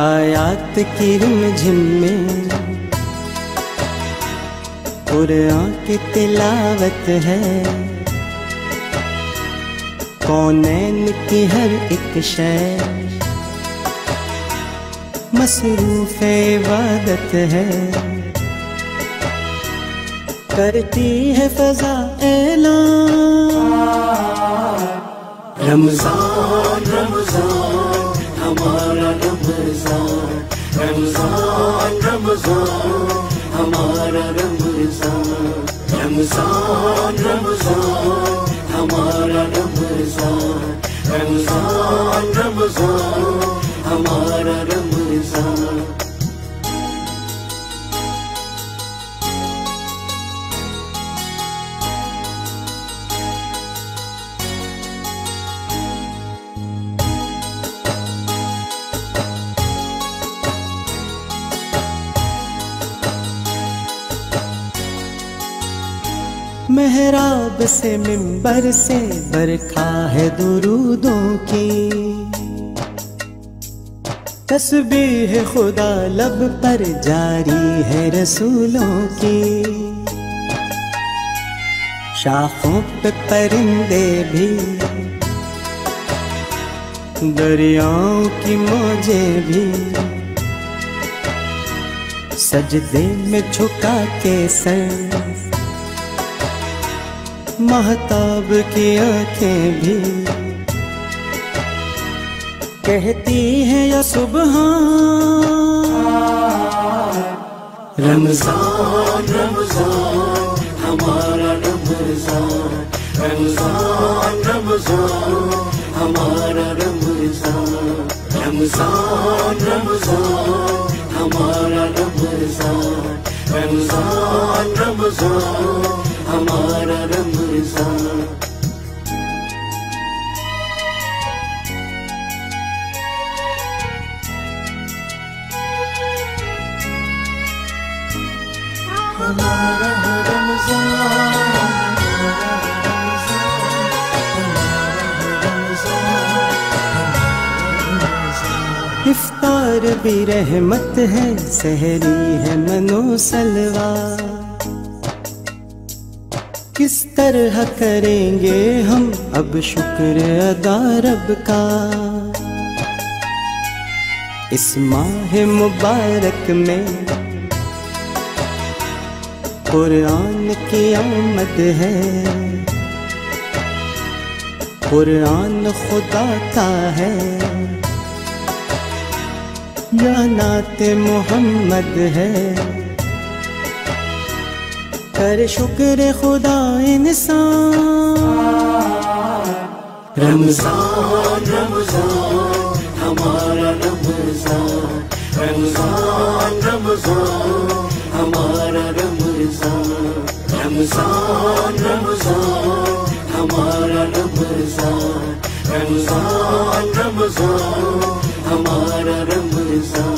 آیات کی رم جھم میں قرآن کی تلاوت ہے۔ کونین کی ہر ایک شے۔ مصروف عبادت ہے۔ کرتی ہے فضا اعلان۔ رمضان رمضان رمضان ہمارا رمضان رمضان رمضان ہمارا رمضان رمضان۔ محراب سے ممبر سے برکھا ہے درودوں کی۔ تسبیح خدا لب پر جاری ہے رسولوں کی۔ شاخوں پہ پرندے بھی۔ دریاؤں کی موجیں بھی۔ سجدے میں جھکا کے سر۔ محتاب کی آنکھیں بھی کہتی ہیں یا صبح رمضان رمضان، ہمارا رمضان رمضان رمضان، ہمارا رمضان رمضان رمضان، ہمارا رمضان رمضان رمضان، ہمارا رمضان۔ ہمارا افطار بھی رحمت ہے سہری ہے منو سلوا کس طرح کریں گے ہم؟ اب شکر ادا رب کا۔ اس ماہ مبارک میں قرآن کی آمد ہے۔ قرآن خدا کا ہے۔ یا نعت محمد ہے۔ کر شکر خدا انسان۔ رمضان رمضان، ہمارا رمضان۔ رمضان رمضان، ہمارا رمضان۔ رمضان رمضان، ہمارا رمضان۔ رمضان رمضان